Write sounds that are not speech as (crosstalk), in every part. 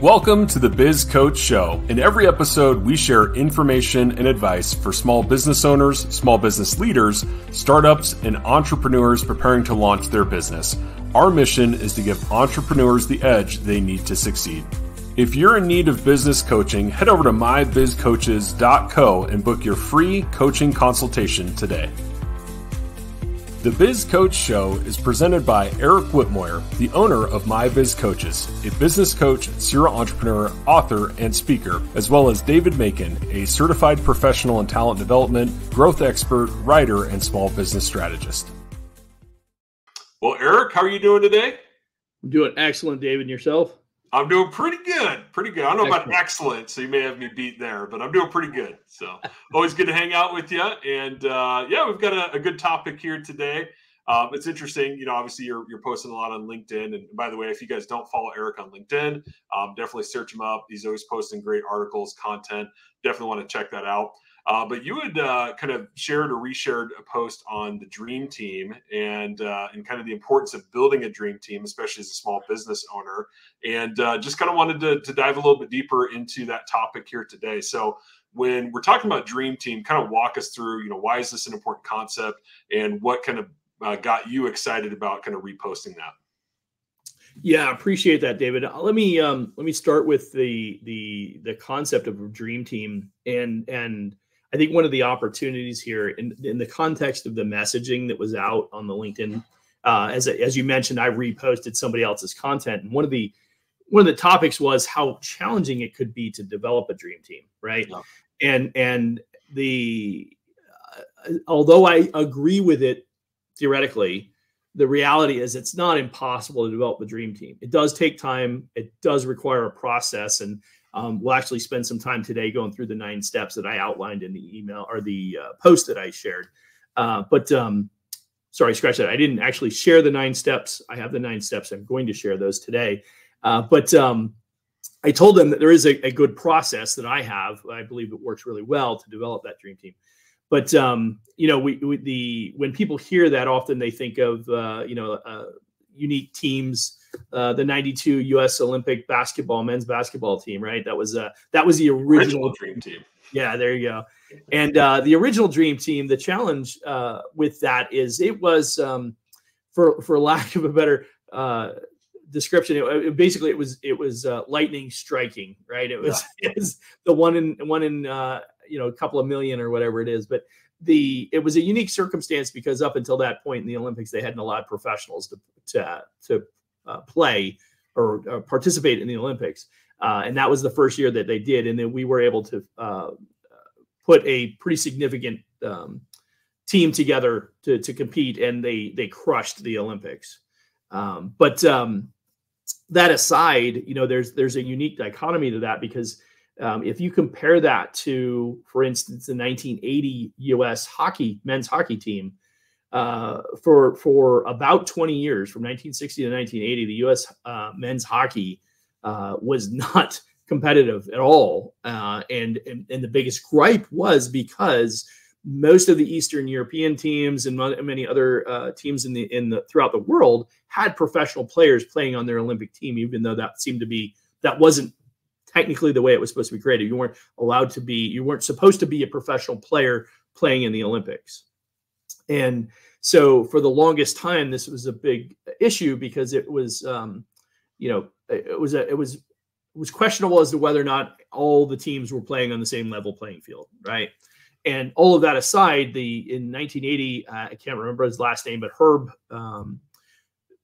Welcome to the Biz Coach Show. In every episode, we share information and advice for small business owners, small business leaders, startups, and entrepreneurs preparing to launch their business. Our mission is to give entrepreneurs the edge they need to succeed. If you're in need of business coaching, head over to mybizcoaches.co and book your free coaching consultation today. The Biz Coach Show is presented by Eric Whitmoyer, the owner of My Biz Coaches, a business coach, serial entrepreneur, author, and speaker, as well as David Macon, a certified professional in talent development, growth expert, writer, and small business strategist. Well, Eric, how are you doing today? I'm doing excellent, David. And yourself? I'm doing pretty good. Pretty good. I don't know excellent. about excellent, so you may have me beat there, but I'm doing pretty good. So always good to hang out with you. And uh, yeah, we've got a, a, good topic here today. Um, it's interesting, you know. Obviously, you're you're posting a lot on LinkedIn. And by the way, if you guys don't follow Eric on LinkedIn, um, definitely search him up. He's always posting great articles, content. Definitely want to check that out. Uh, but you had uh, kind of shared or reshared a post on the dream team and uh, and kind of the importance of building a dream team, especially as a small business owner. And uh, just kind of wanted to, to dive a little bit deeper into that topic here today. So when we're talking about dream team, kind of walk us through, you know, why is this an important concept and what kind of uh, got you excited about kind of reposting that? Yeah, appreciate that, David. Uh, let me um, let me start with the the the concept of a dream team and and I think one of the opportunities here in, in the context of the messaging that was out on the LinkedIn, uh, as, as you mentioned, I reposted somebody else's content. And one of the, one of the topics was how challenging it could be to develop a dream team. Right. And, and the, uh, although I agree with it theoretically, the reality is it's not impossible to develop a dream team. It does take time. It does require a process. And um, we'll actually spend some time today going through the nine steps that I outlined in the email or the uh, post that I shared. Uh, but um, sorry, scratch that. I didn't actually share the nine steps. I have the nine steps. I'm going to share those today. Uh, but um, I told them that there is a, a, good process that I have. I believe it works really well to develop that dream team. But um, you know, we, we, the when people hear that, often they think of uh, you know uh, unique teams uh, the 92 US Olympic basketball men's basketball team, right? That was uh that was the original, original dream team. Yeah, there you go. And uh, the original dream team, the challenge uh, with that is it was um, for for lack of a better uh, description, it, it, basically it was it was uh, lightning striking, right? It was, yeah. (laughs) it was the one in one in uh, you know a couple of million or whatever it is, but the it was a unique circumstance because up until that point in the Olympics, they hadn't allowed professionals to to to uh, play or, or, participate in the Olympics. Uh, and that was the first year that they did. And then we were able to uh, put a pretty significant um, team together to, to compete, and they they crushed the Olympics. Um, but um, that aside, you know, there's there's a unique dichotomy to that because um, if you compare that to, for instance, the 1980 U.S. hockey men's hockey team, uh, for for about 20 years, from 1960 to 1980, the U.S. Uh, men's hockey uh, was (laughs) not competitive at all, uh, and, and and the biggest gripe was because most of the Eastern European teams and many other uh, teams in the in the throughout the world had professional players playing on their Olympic team, even though that seemed to be that wasn't technically the way it was supposed to be created. You weren't allowed to be, you weren't supposed to be a professional player playing in the Olympics. And so for the longest time, this was a big issue because it was, um, you know, it was a, it was it was questionable as to whether or not all the teams were playing on the same level playing field, right? And all of that aside, the in 1980, uh, I can't remember his last name, but Herb um,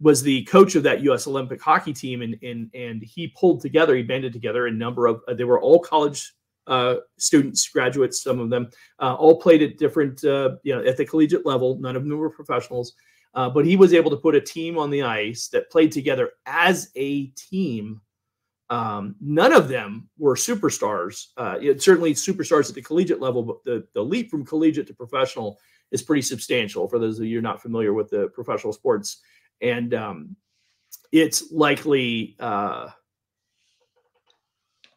was the coach of that U.S. Olympic hockey team, and and and he pulled together, he banded together a number of. They were all college uh, students, graduates, some of them, uh, all played at different, uh, you know, at the collegiate level. None of them were professionals, uh, but he was able to put a team on the ice that played together as a team. Um, none of them were superstars. Uh, it, certainly superstars at the collegiate level, but the, the leap from collegiate to professional is pretty substantial for those of you not familiar with the professional sports. And um, it's likely, uh,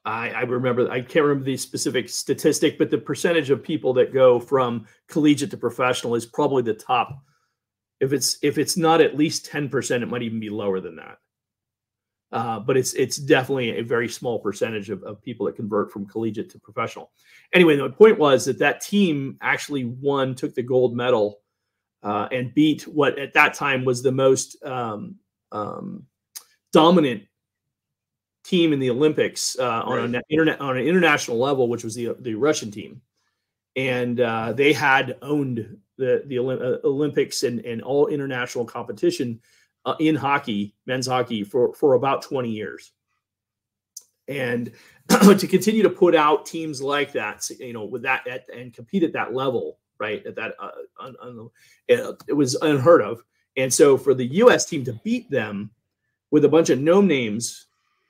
I, I, remember I can't remember the specific statistic, but the percentage of people that go from collegiate to professional is probably the top. If it's if it's not at least ten percent, it might even be lower than that. Uh, but it's it's definitely a very small percentage of, of people that convert from collegiate to professional. Anyway, the point was that that team actually won, took the gold medal, uh, and beat what at that time was the most um, um, dominant team in the Olympics uh, on right. an internet on an international level, which was the the Russian team, and uh, they had owned the the uh, Olympics and, and all international competition uh, in hockey, men's hockey, for for about 20 years. And (clears throat) to continue to put out teams like that, you know, with that at, and compete at that level, right? At that, uh, on, on, it, it was unheard of. And so for the U.S. team to beat them with a bunch of no names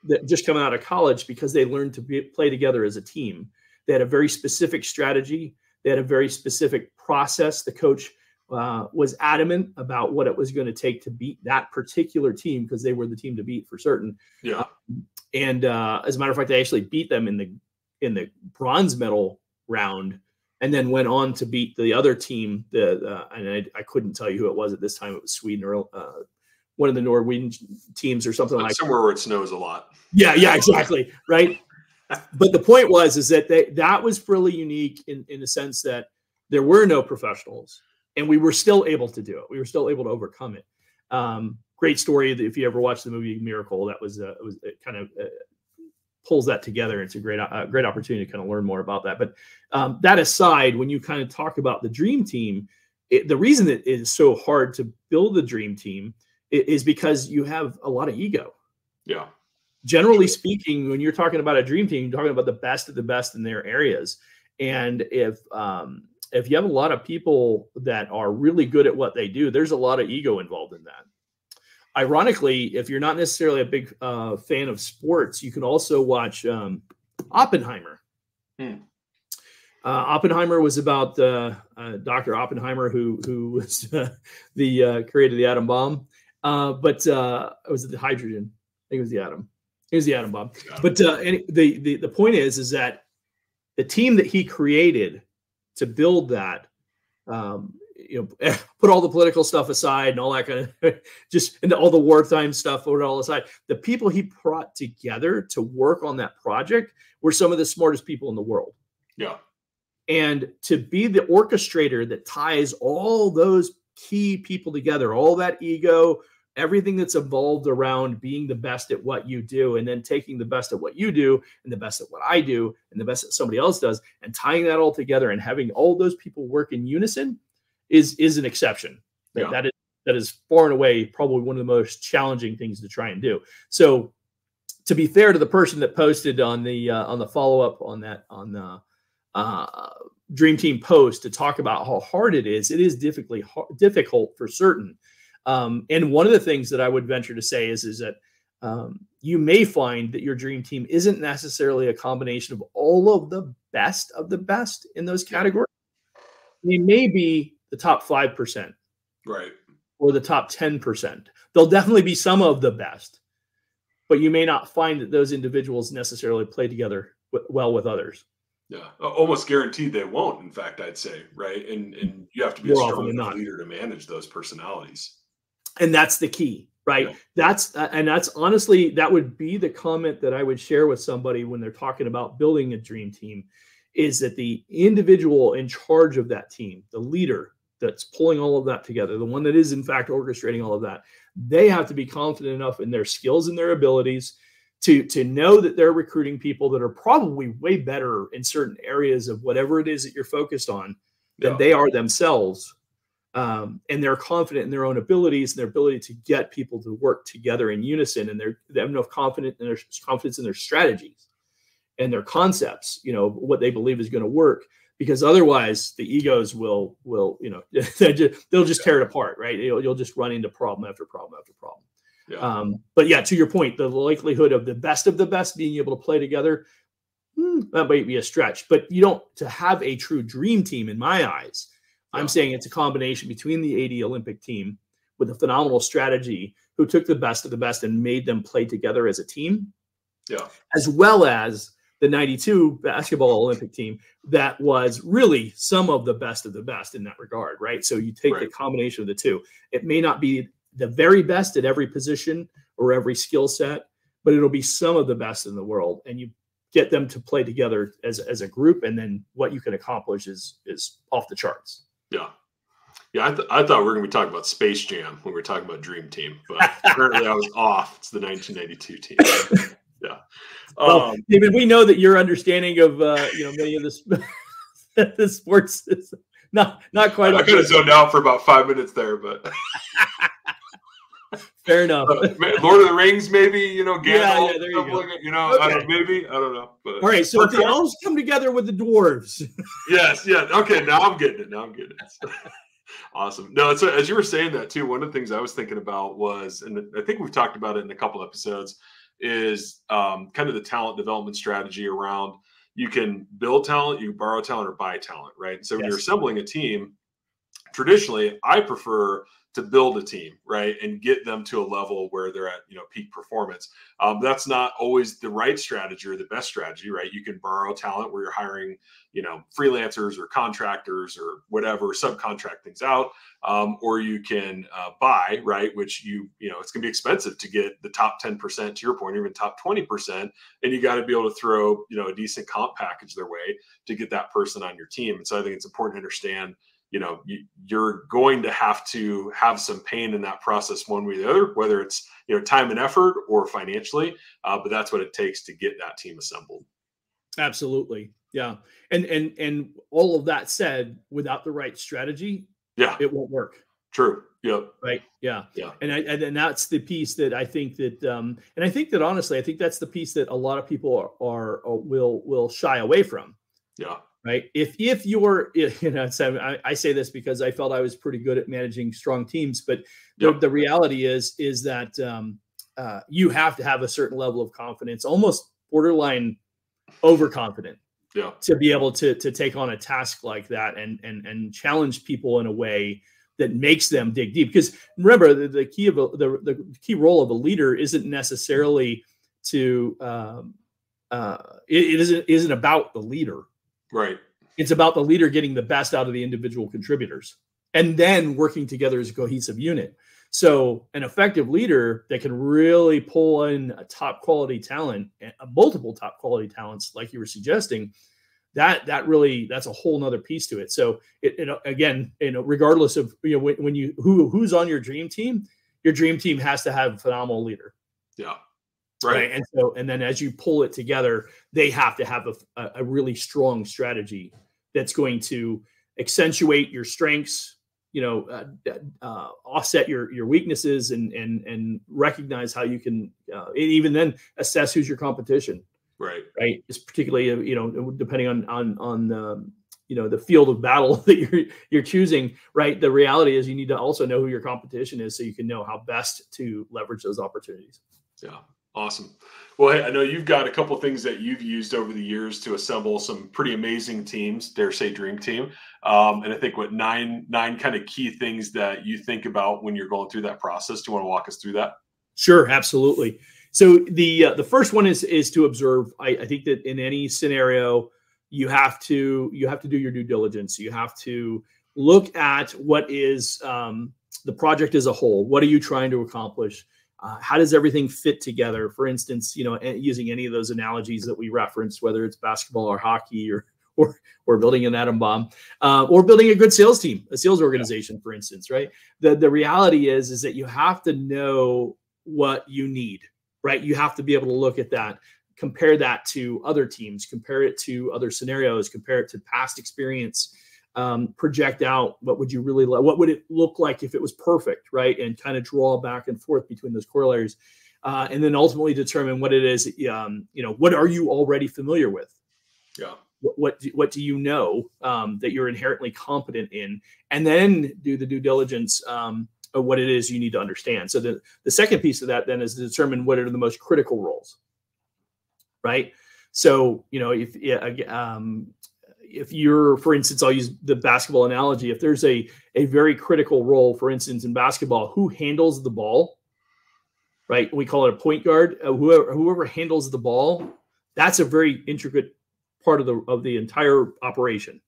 that just coming out of college because they learned to be, play together as a team, they had a very specific strategy. They had a very specific process. The coach uh, was adamant about what it was going to take to beat that particular team because they were the team to beat for certain. Yeah. Um, and uh, as a matter of fact, they actually beat them in the in the bronze medal round, and then went on to beat the other team. The uh, and I, I, couldn't tell you who it was at this time. It was Sweden or uh, one of the Norwegian teams or something like somewhere where it snows a lot. Yeah, yeah, exactly. Right. but the point was is that they, that was really unique in in the sense that there were no professionals and we were still able to do it. We were still able to overcome it. Um, great story. If you ever watched the movie Miracle, that was uh, it was it kind of uh, pulls that together. It's a great uh, great opportunity to kind of learn more about that. But um, that aside, when you kind of talk about the dream team, it, the reason it is so hard to build the dream team is because you have a lot of ego. Yeah. Generally speaking, when you're talking about a dream team, you're talking about the best of the best in their areas. And if um, if you have a lot of people that are really good at what they do, there's a lot of ego involved in that. Ironically, if you're not necessarily a big uh, fan of sports, you can also watch um, Oppenheimer. Hmm. Uh, Oppenheimer was about uh, uh Dr. Oppenheimer, who who was uh, the uh, of the atom bomb. Uh, but it was it the hydrogen? I think it was the atom. It was the atom bomb. But uh, the, the the point is, is that the team that he created to build that um, you know (laughs) put all the political stuff aside and all that kind of (laughs) just and all the wartime stuff put it all aside the people he brought together to work on that project were some of the smartest people in the world yeah and to be the orchestrator that ties all those key people together all that ego everything that's evolved around being the best at what you do and then taking the best at what you do and the best at what I do and the best that somebody else does and tying that all together and having all those people work in unison is is an exception. Yeah. That is that is far and away probably one of the most challenging things to try and do. So to be fair to the person that posted on the uh, on the follow up on that on the uh, Dream Team post to talk about how hard it is, it is difficult difficult for certain um, and one of the things that I would venture to say is, is that um, you may find that your dream team isn't necessarily a combination of all of the best of the best in those categories. They may be the top 5%. Right. Or the top 10%. There'll definitely be some of the best, but you may not find that those individuals necessarily play together well with others. Yeah, almost guaranteed they won't. In fact, I'd say right, and and you have to be More a strong leader to manage those personalities and that's the key right yeah. that's uh, and that's honestly that would be the comment that i would share with somebody when they're talking about building a dream team is that the individual in charge of that team the leader that's pulling all of that together the one that is in fact orchestrating all of that they have to be confident enough in their skills and their abilities to to know that they're recruiting people that are probably way better in certain areas of whatever it is that you're focused on than yeah. they are themselves um, and they're confident in their own abilities and their ability to get people to work together in unison and they're, they have enough confidence in their confidence in their strategies and their concepts you know what they believe is going to work because otherwise the egos will will you know (laughs) they'll just tear it apart right you'll, you'll just run into problem after problem after problem yeah. Um, but yeah to your point the likelihood of the best of the best being able to play together hmm, that might be a stretch but you don't to have a true dream team in my eyes I'm saying it's a combination between the 80 Olympic team with a phenomenal strategy who took the best of the best and made them play together as a team. Yeah. As well as the 92 basketball Olympic team that was really some of the best of the best in that regard, right? So you take right. the combination of the two. It may not be the very best at every position or every skill set, but it'll be some of the best in the world. And you get them to play together as, as a group. And then what you can accomplish is, is off the charts. Yeah. Yeah, I, th- I thought we were going to be talking about Space Jam when we were talking about Dream Team, but (laughs) apparently I was off. It's the 1992 team. (laughs) yeah. Well, um, David, we know that your understanding of uh, you know many of the, (laughs) the sports is not not quite. I could have zoned out for about five minutes there, but fair enough. Uh, Lord of the Rings, maybe you know, Gandalf, yeah, yeah, there you, go. Like, you know, okay. I don't, maybe I don't know. But all right, so if the elves come together with the dwarves. (laughs) yes, yeah, okay. Now I'm getting it. Now I'm getting it. (laughs) awesome. No, it's as you were saying that too. One of the things I was thinking about was, and I think we've talked about it in a couple episodes, is um, kind of the talent development strategy around you can build talent, you can borrow talent, or buy talent, right? So yes. when you're assembling a team, traditionally, I prefer to build a team, right, and get them to a level where they're at, you know, peak performance. Um, that's not always the right strategy or the best strategy, right? You can borrow talent where you're hiring, you know, freelancers or contractors or whatever, subcontract things out, um, or you can uh, buy, right, which you, you know, it's going to be expensive to get the top ten percent to your point, or even top twenty percent, and you got to be able to throw, you know, a decent comp package their way to get that person on your team. And so I think it's important to understand you know you, are going to have to have some pain in that process one way or the other whether it's you know time and effort or financially uh, but that's what it takes to get that team assembled. Absolutely. Yeah. And and and all of that said without the right strategy yeah. it won't work. True. Yep. Right? Yeah. Yeah. And i and that's the piece that i think that um and i think that honestly i think that's the piece that a lot of people are, are, are will will shy away from. Yeah right? If if you're, (laughs) you know, I, I, say this because I felt I was pretty good at managing strong teams, but the, yep. the reality is is that um, uh, you have to have a certain level of confidence, almost borderline overconfident, yeah, to be able to to take on a task like that and and and challenge people in a way that makes them dig deep. Because remember, the, the key of a, the the key role of a leader isn't necessarily to um, uh, it, it isn't isn't about the leader Right. It's about the leader getting the best out of the individual contributors and then working together as a cohesive unit. So, an effective leader that can really pull in a top quality talent, eh, multiple top quality talents, like you were suggesting, that that really that's a whole nother piece to it. So, it, it again, you know, regardless of you know when, when you who who's on your dream team, your dream team has to have a phenomenal leader. Yeah. Right. right. And so, and then as you pull it together, they have to have a, a really strong strategy that's going to accentuate your strengths, you know, uh, uh, offset your your weaknesses, and and and recognize how you can, uh, even then assess who's your competition. Right. Right. It's particularly, uh, you know, depending on on on the you know the field of battle (laughs) that you're you're choosing. Right. The reality is you need to also know who your competition is, so you can know how best to leverage those opportunities. Yeah. Awesome. Well, hey, I know you've got a couple things that you've used over the years to assemble some pretty amazing teams, dare say dream team. Um, and I think what nine nine kind of key things that you think about when you're going through that process. Do you want to walk us through that? Sure, absolutely. So the uh, the first one is is to observe. I, I think that in any scenario, you have to you have to do your due diligence. You have to look at what is um, the project as a whole. What are you trying to accomplish? Uh, how does everything fit together? For instance, you know, using any of those analogies that we referenced, whether it's basketball or hockey or (laughs) or or building an atom bomb, uh, or building a good sales team, a sales organization, yeah. for instance, right? The the reality is is that you have to know what you need, right? You have to be able to look at that, compare that to other teams, compare it to other scenarios, compare it to past experience, um, project out what would you really like what would it look like if it was perfect right? And kind of draw back and forth between those corollaries uh, and then ultimately determine what it is um, you know what are you already familiar with? Yeah. What what do, what do you know um, that you're inherently competent in? And then do the due diligence um, of what it is you need to understand. So the, the second piece of that then is to determine what are the most critical roles right? So you know if um, if you're, for instance, I'll use the basketball analogy. If there's a a very critical role, for instance, in basketball, who handles the ball, right? We call it a point guard. Uh, whoever whoever handles the ball, that's a very intricate part of the of the entire operation,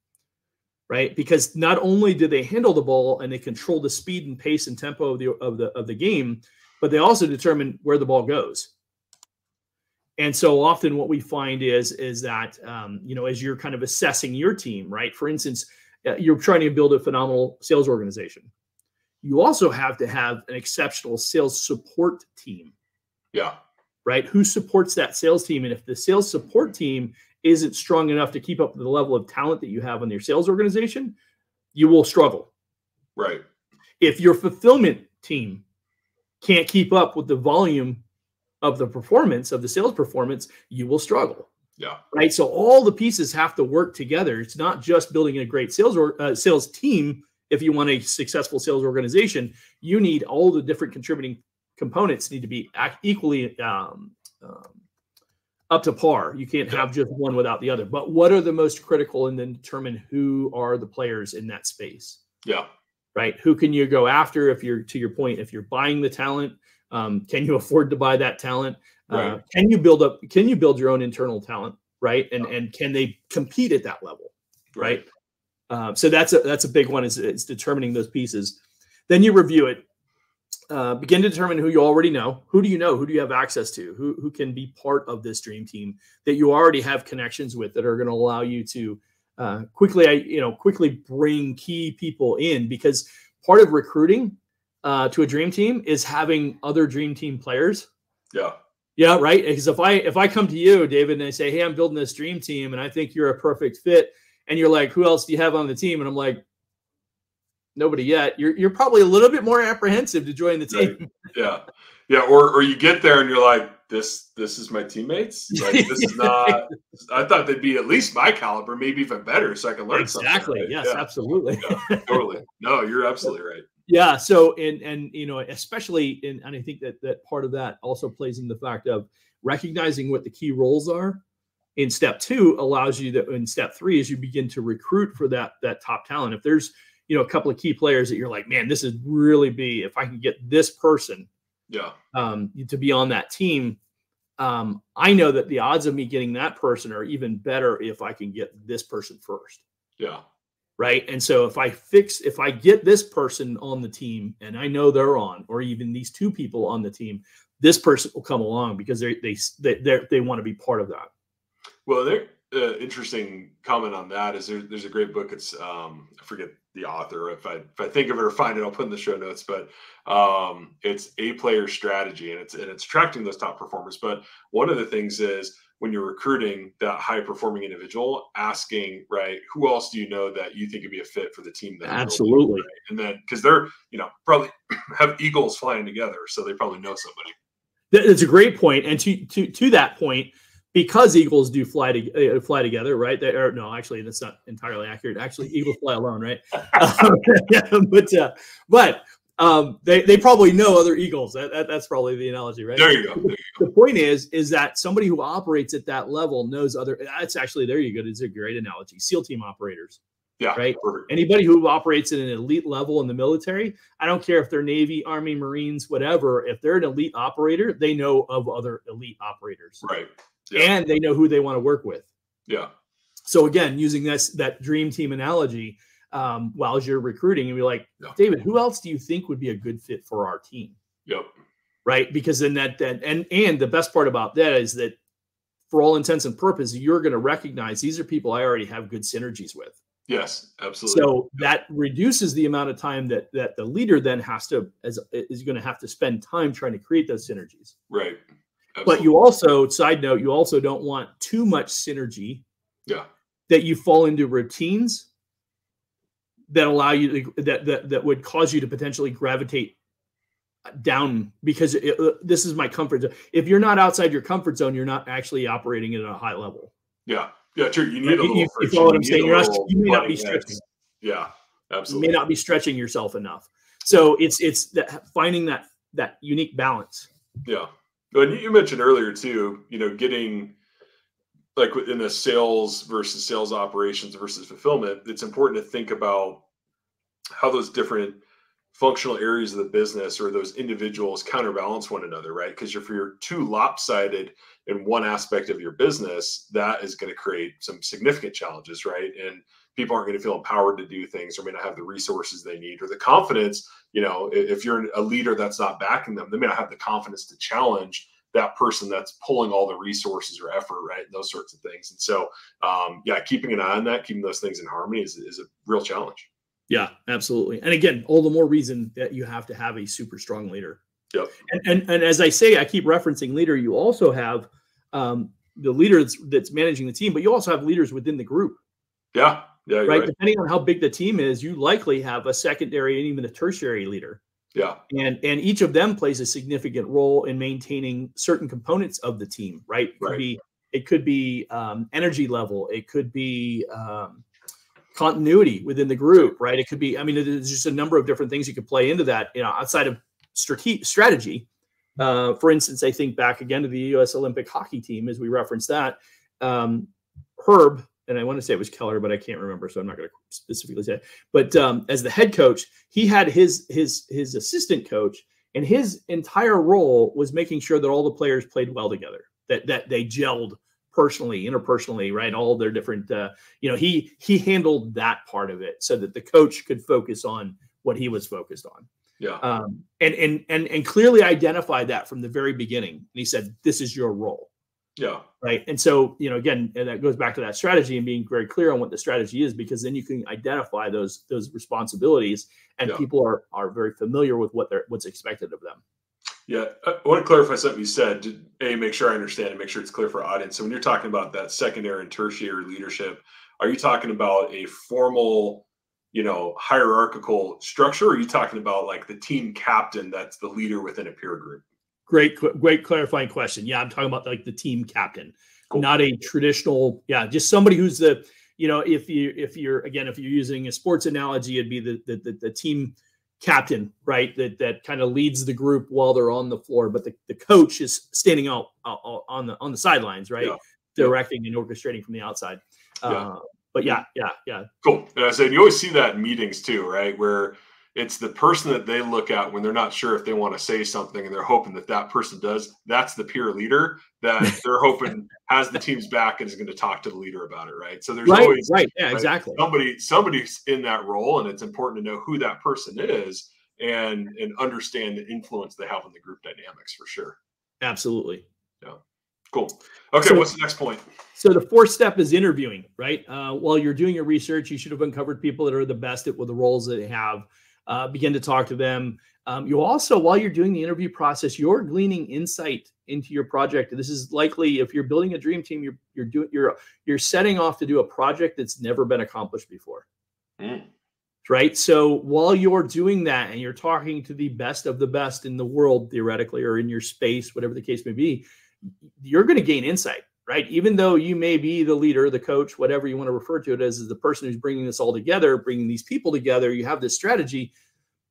right? Because not only do they handle the ball and they control the speed and pace and tempo of the of the of the game, but they also determine where the ball goes And so often what we find is is that um, you know as you're kind of assessing your team, right? For instance, uh, you're trying to build a phenomenal sales organization. You also have to have an exceptional sales support team. Yeah. Right? Who supports that sales team and if the sales support team isn't strong enough to keep up with the level of talent that you have on your sales organization, you will struggle. Right. If your fulfillment team can't keep up with the volume of the performance of the sales performance, you will struggle. Yeah. Right. So all the pieces have to work together. It's not just building a great sales or uh, sales team. If you want a successful sales organization, you need all the different contributing components need to be equally um, um, up to par. You can't have just one without the other. But what are the most critical, and then determine who are the players in that space. Yeah. Right. Who can you go after if you're to your point? If you're buying the talent, um, can you afford to buy that talent? Uh, right. Uh, can you build up? Can you build your own internal talent? Right. And and can they compete at that level? Right. Uh, so that's a that's a big one. Is it's determining those pieces. Then you review it. Uh, begin to determine who you already know. Who do you know? Who do you have access to? Who who can be part of this dream team that you already have connections with that are going to allow you to uh, quickly, you know, quickly bring key people in because part of recruiting uh, to a dream team is having other dream team players. Yeah. Yeah, right. Because if I if I come to you, David, and I say, "Hey, I'm building this dream team, and I think you're a perfect fit," and you're like, "Who else do you have on the team?" and I'm like, "Nobody yet." You're you're probably a little bit more apprehensive to join the team. Right. (laughs) Yeah, yeah. Or or you get there and you're like, "This this is my teammates. Like this is (laughs) not." I thought they'd be at least my caliber, maybe even better, so I can learn exactly. something. Exactly. Right? Yes, yeah. absolutely. Yeah, totally. No, you're absolutely right yeah so and and you know especially in and i think that that part of that also plays in the fact of recognizing what the key roles are in step two allows you that in step three as you begin to recruit for that that top talent. If there's you know a couple of key players that you're like man this is really be if i can get this person yeah. um to be on that team um i know that the odds of me getting that person are even better if i can get this person first. Yeah right? And so if I fix, if I get this person on the team and I know they're on, or even these two people on the team, this person will come along because they they they they want to be part of that. Well, there uh, interesting comment on that is there, there's a great book. It's um, I forget the author. If I if I think of it or find it, I'll put in the show notes. But um, it's a player strategy, and it's and it's attracting those top performers. But one of the things is when you're recruiting that high performing individual, asking, right, who else do you know that you think would be a fit for the team? That Absolutely. right? And then because they're, you know, probably (clears throat) have eagles flying together. So they probably know somebody. That's a great point. And to to to that point, because eagles do fly to uh, fly together, right? They, or no, actually, that's not entirely accurate. Actually, eagles fly alone, right? (laughs) (laughs) but uh, but um, they, they probably know other eagles. That, that, that's probably the analogy, right? There you go. There you go. The point is, is that somebody who operates at that level knows other. That's actually there. You go. It's a great analogy. SEAL team operators. Yeah. Right. Perfect. Anybody who operates at an elite level in the military, I don't care if they're Navy, Army, Marines, whatever. If they're an elite operator, they know of other elite operators. Right. Yeah. And they know who they want to work with. Yeah. So again, using this that dream team analogy, um, while you're recruiting and be like, yeah. David, who else do you think would be a good fit for our team? Yep. Right. Because then that, that and and the best part about that is that for all intents and purposes, you're going to recognize these are people I already have good synergies with. Yes, absolutely. So that reduces the amount of time that that the leader then has to as is going to have to spend time trying to create those synergies. Right. Absolutely. But you also, side note, you also don't want too much synergy. Yeah. That you fall into routines that allow you to, that that that would cause you to potentially gravitate down because it, uh, this is my comfort zone. If you're not outside your comfort zone, you're not actually operating at a high level. Yeah, yeah, true. You need a little. You, you follow what I'm saying? You're not, you may not be stretching. Yeah, absolutely. You may not be stretching yourself enough. So it's it's that finding that that unique balance. Yeah. And you mentioned earlier too, you know, getting like in the sales versus sales operations versus fulfillment, it's important to think about how those different functional areas of the business or those individuals counterbalance one another, right? Because if you're too lopsided in one aspect of your business, that is going to create some significant challenges, right? And people aren't going to feel empowered to do things or may not have the resources they need or the confidence. You know, if you're a leader that's not backing them, they may not have the confidence to challenge that person that's pulling all the resources or effort, right? Those sorts of things. And so, um, yeah, keeping an eye on that, keeping those things in harmony is, is a real challenge. Yeah, absolutely. And again, all the more reason that you have to have a super strong leader. Yep. And and, and as I say, I keep referencing leader. You also have um, the leader that's, that's managing the team, but you also have leaders within the group. Yeah. Yeah. Right? right. Depending on how big the team is, you likely have a secondary and even a tertiary leader. Yeah. And and each of them plays a significant role in maintaining certain components of the team. Right. It could right. be it could be um, energy level. It could be um, continuity within the group, right? It could be, I mean, there's just a number of different things you could play into that, you know, outside of strategy. Uh, for instance, I think back again to the U.S. Olympic hockey team as we referenced that. Um, Herb, and I want to say it was Keller, but I can't remember, so I'm not going to specifically say. It. But um, as the head coach, he had his his his assistant coach, and his entire role was making sure that all the players played well together, that that they gelled personally, interpersonally, right? All their different, uh, you know, he he handled that part of it so that the coach could focus on what he was focused on. Yeah. Um, and and and and clearly identified that from the very beginning. And he said, "This is your role." Yeah. Right. And so, you know, again, and that goes back to that strategy and being very clear on what the strategy is, because then you can identify those those responsibilities, and yeah. people are are very familiar with what they're what's expected of them. Yeah, uh, I want to clarify something you said. To, a, make sure I understand and make sure it's clear for our audience. So when you're talking about that secondary and tertiary leadership, are you talking about a formal, you know, hierarchical structure? Or are you talking about like the team captain that's the leader within a peer group? Great, great clarifying question. Yeah, I'm talking about like the team captain, cool. not a traditional. Yeah, just somebody who's the, you know, if you if you're again if you're using a sports analogy, it'd be the the, the, the team captain, right? That that kind of leads the group while they're on the floor, but the, the coach is standing out uh, on the on the sidelines, right? Yeah. Directing and orchestrating from the outside. Yeah. Uh, but yeah, yeah, yeah. Cool. And I said you always see that in meetings too, right? Where it's the person that they look at when they're not sure if they want to say something and they're hoping that that person does that's the peer leader that (laughs) they're hoping has the team's back and is going to talk to the leader about it right? So there's right, always right yeah right, exactly. somebody somebody's in that role and it's important to know who that person is and and understand the influence they have on the group dynamics for sure. Absolutely. Yeah cool. Okay so, what's the next point? So the fourth step is interviewing right? Uh, while you're doing your research you should have uncovered people that are the best at with the roles that they have uh, begin to talk to them. Um, you also, while you're doing the interview process, you're gleaning insight into your project. This is likely if you're building a dream team, you're you're doing you're you're setting off to do a project that's never been accomplished before. Mm. Right. So while you're doing that and you're talking to the best of the best in the world, theoretically, or in your space, whatever the case may be, you're going to gain insight right? Even though you may be the leader, the coach, whatever you want to refer to it as, is the person who's bringing this all together, bringing these people together, you have this strategy.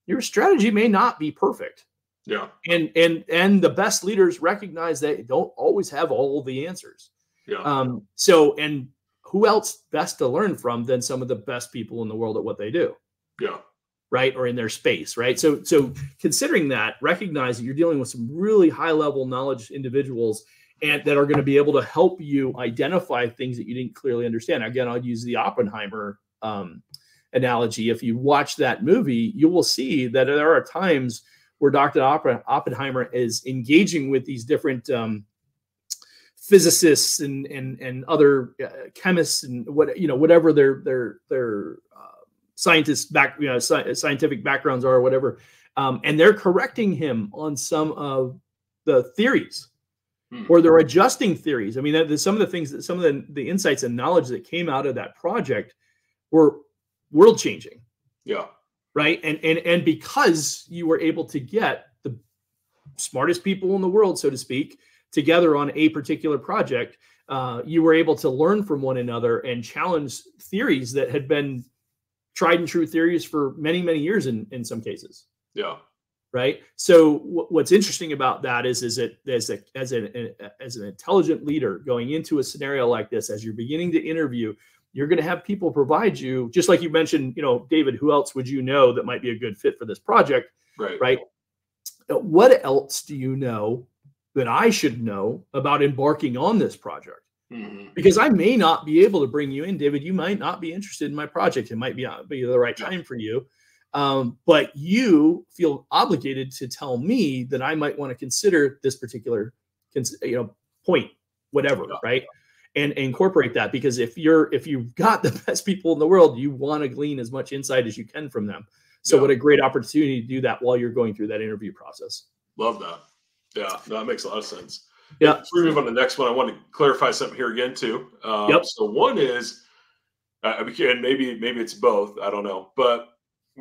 Your strategy may not be perfect. Yeah. And and and the best leaders recognize that don't always have all the answers. Yeah. Um, so and who else best to learn from than some of the best people in the world at what they do? Yeah. Right. Or in their space. Right. So so considering that, recognize that you're dealing with some really high level knowledge individuals and that are going to be able to help you identify things that you didn't clearly understand. Again, I'll use the Oppenheimer um, analogy. If you watch that movie, you will see that there are times where Dr. Oppenheimer is engaging with these different um, physicists and and and other uh, chemists and what you know whatever their their their uh, scientists back you know sci- scientific backgrounds are or whatever, um, and they're correcting him on some of the theories hmm. or they're adjusting theories. I mean, some of the things that some of the, the insights and knowledge that came out of that project were world changing. Yeah. Right. And and and because you were able to get the smartest people in the world, so to speak, together on a particular project, uh, you were able to learn from one another and challenge theories that had been tried and true theories for many many years in in some cases. Yeah right? So what's interesting about that is is it as a as an as an intelligent leader going into a scenario like this as you're beginning to interview you're going to have people provide you just like you mentioned you know david who else would you know that might be a good fit for this project right. right? Uh, what else do you know that i should know about embarking on this project? Mm-hmm. because i may not be able to bring you in david you might not be interested in my project it might be, uh, be the right time for you um, but you feel obligated to tell me that I might want to consider this particular you know point whatever right? And, and incorporate that because if you're if you've got (laughs) the best people in the world you want to glean as much insight as you can from them. So yeah. what a great opportunity to do that while you're going through that interview process. Love that. Yeah that makes a lot of sense. Yeah. Before we move on to the next one i want to clarify something here again too. Um, yep. so one is uh, and maybe maybe it's both i don't know but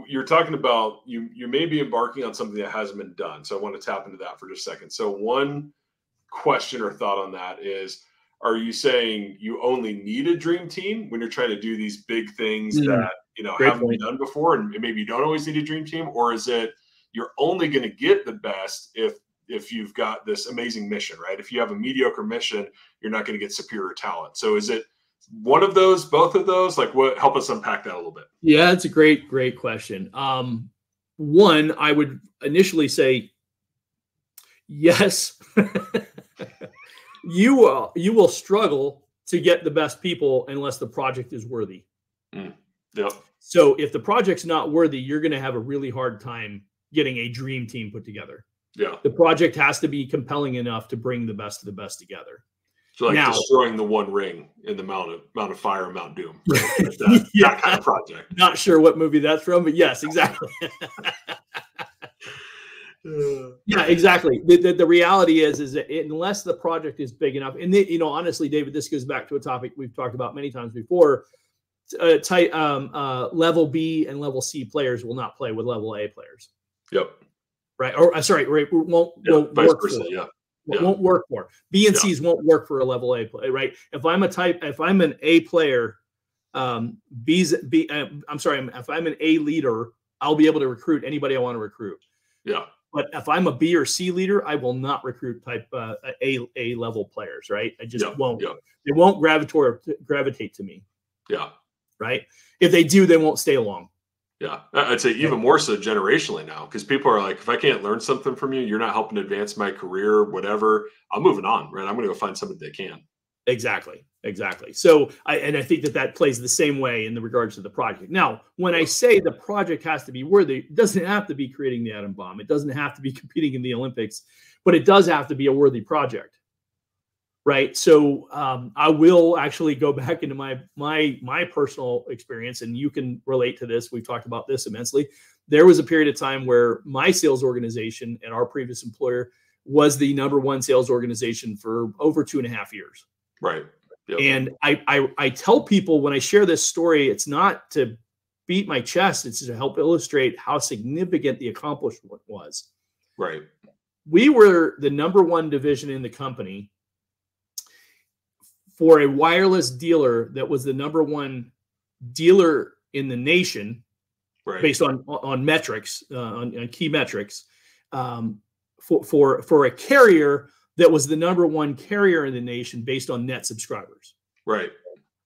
you're talking about you you may be embarking on something that hasn't been done. So i want to tap into that for just a second. So one question or thought on that is are you saying you only need a dream team when you're trying to do these big things mm, that you know haven't point. been done before and maybe you don't always need a dream team? Or is it you're only going to get the best if if you've got this amazing mission right? If you have a mediocre mission you're not going to get superior talent. So is it one of those both of those like what help us unpack that a little bit yeah it's a great great question um one i would initially say yes (laughs) you will you will struggle to get the best people unless the project is worthy. Mm. Yep. So if the project's not worthy, you're going to have a really hard time getting a dream team put together. Yeah. The project has to be compelling enough to bring the best of the best together. So like now, destroying the one ring in the Mount of Mount of Fire, Mount Doom. (laughs) that, yeah. that kind of project. Not sure what movie that's from, but yes, exactly. (laughs) (laughs) yeah, exactly. The, the, the, reality is, is that unless the project is big enough, and the, you know, honestly, David, this goes back to a topic we've talked about many times before. Uh, tight um, uh, level B and level C players will not play with level A players. Yep. Right. Or uh, sorry, right. Won't, yeah, won't work. Yeah. Yeah. Won't work for B and yeah. C's won't work for a level A play, right? If I'm a type, if I'm an A player, um, B's B. Uh, I'm sorry, if I'm an A leader, I'll be able to recruit anybody I want to recruit. Yeah. But if I'm a B or C leader, I will not recruit type uh, A A level players. Right? I just yeah, won't. They won't gravitate gravitate to me. Yeah. Right. If they do, they won't stay long. Yeah, uh, I'd say even more so generationally now, because people are like, if I can't learn something from you, you're not helping advance my career, whatever. I'm moving on, right? I'm going to go find somebody that can. Exactly. Exactly. So I and I think that that plays the same way in the regards to the project. Now, when I say the project has to be worthy, it doesn't have to be creating the atom bomb. It doesn't have to be (laughs) competing in the Olympics, but it does have to be a worthy project. Right. So um, I will actually go (laughs) back into my my my personal experience, and you can relate to this. We've talked about this immensely. There was a period of time where my sales organization and our previous employer was the number one sales organization for over two and a half years. Right. Yep. And I, I I tell people when I share this story, it's not to beat my chest, it's to help illustrate how significant the accomplishment was. Right. We were the number one division in the company for a wireless dealer that was the number one dealer in the nation right. based on on metrics uh, on, on, key metrics um, for for for a carrier that was the number one carrier in the nation based on net subscribers. Right.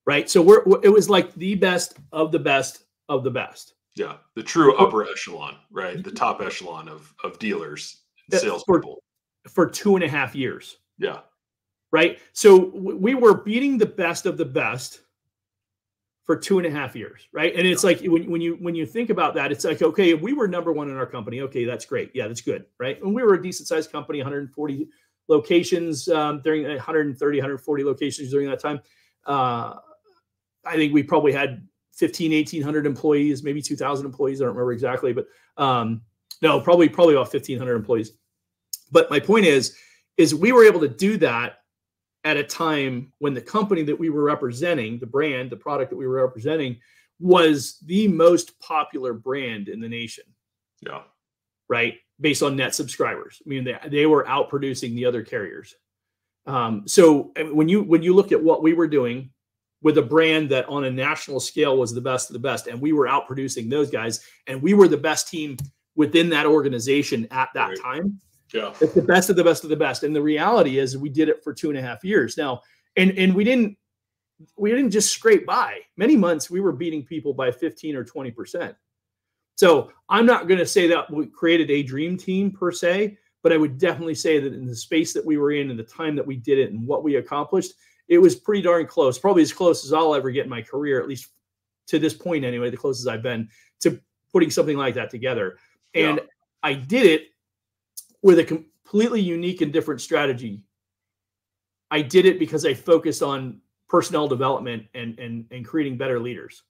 Right. So we're it was like the best of the best of the best. Yeah, the true upper echelon, right? The top echelon of of dealers, salespeople for, for two and a half years. Yeah. Right. So we were beating the best of the best for two and a half years, right? And it's like when, when you when you think about that, it's like okay, we were number one in our company. Okay, that's great. Yeah, that's good, right? And we were a decent sized company, 140 locations um, during 130, 140 locations during that time. Uh, I think we probably had 15, 1800 employees, maybe 2000 employees. I don't remember exactly, but um, no, probably, probably about 1500 employees. But my point is, is we were able to do that at a time when the company that we were representing, the brand, the product that we were representing was the most popular brand in the nation. Yeah. Right based on net subscribers. I mean, they, they were outproducing the other carriers. Um, so when you when you look at what we were doing with a brand that on a national scale was the best of the best, and we were outproducing those guys, and we were the best team within that organization at that right. time. Yeah, it's the best of the best of the best. And the reality is, we did it for two and a half years now, and and we didn't we didn't just scrape by. Many months we were beating people by fifteen or twenty percent. So I'm not going to say that we created a dream team per se, but I would definitely say that in the space that we were in and the time that we did it and what we accomplished, it was pretty darn close. Probably as close as I'll ever get in my career, at least to this point anyway, the closest I've been to putting something like that together. And yeah. I did it with a completely unique and different strategy I did it because I focused on personnel development and and and creating better leaders,